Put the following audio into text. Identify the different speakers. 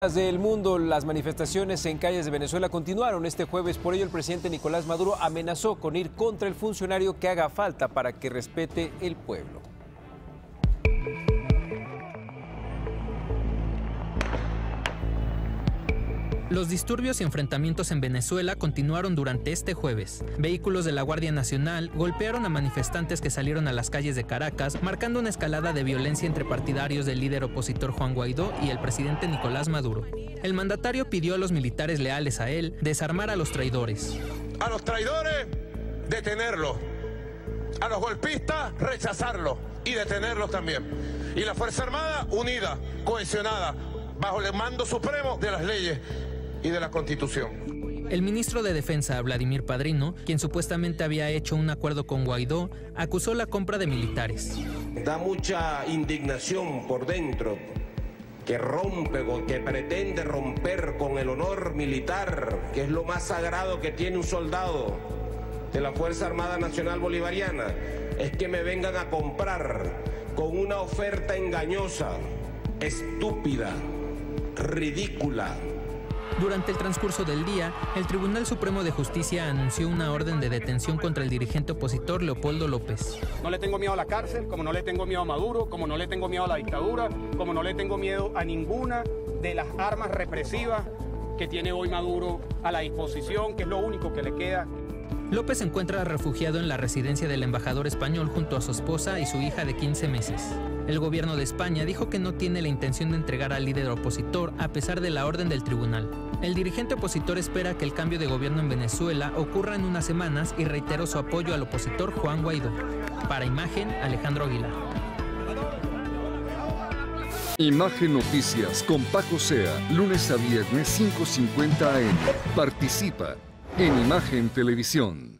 Speaker 1: del mundo, las manifestaciones en calles de Venezuela continuaron este jueves, por ello el presidente Nicolás Maduro amenazó con ir contra el funcionario que haga falta para que respete el pueblo.
Speaker 2: Los disturbios y enfrentamientos en Venezuela continuaron durante este jueves. Vehículos de la Guardia Nacional golpearon a manifestantes que salieron a las calles de Caracas, marcando una escalada de violencia entre partidarios del líder opositor Juan Guaidó y el presidente Nicolás Maduro. El mandatario pidió a los militares leales a él desarmar a los traidores.
Speaker 3: A los traidores, detenerlos. A los golpistas, rechazarlos y detenerlos también. Y la Fuerza Armada unida, cohesionada, bajo el mando supremo de las leyes y de la Constitución.
Speaker 2: El ministro de Defensa, Vladimir Padrino, quien supuestamente había hecho un acuerdo con Guaidó, acusó la compra de militares.
Speaker 4: Da mucha indignación por dentro que rompe, que pretende romper con el honor militar, que es lo más sagrado que tiene un soldado de la Fuerza Armada Nacional Bolivariana, es que me vengan a comprar con una oferta engañosa, estúpida, ridícula,
Speaker 2: durante el transcurso del día, el Tribunal Supremo de Justicia anunció una orden de detención contra el dirigente opositor Leopoldo López.
Speaker 5: No le tengo miedo a la cárcel, como no le tengo miedo a Maduro, como no le tengo miedo a la dictadura, como no le tengo miedo a ninguna de las armas represivas que tiene hoy Maduro a la disposición, que es lo único que le queda.
Speaker 2: López se encuentra refugiado en la residencia del embajador español junto a su esposa y su hija de 15 meses. El gobierno de España dijo que no tiene la intención de entregar al líder opositor a pesar de la orden del tribunal. El dirigente opositor espera que el cambio de gobierno en Venezuela ocurra en unas semanas y reiteró su apoyo al opositor Juan Guaidó. Para Imagen, Alejandro Aguilar.
Speaker 6: Imagen Noticias con Paco Sea, lunes a viernes 5.50 AM. Participa en Imagen Televisión.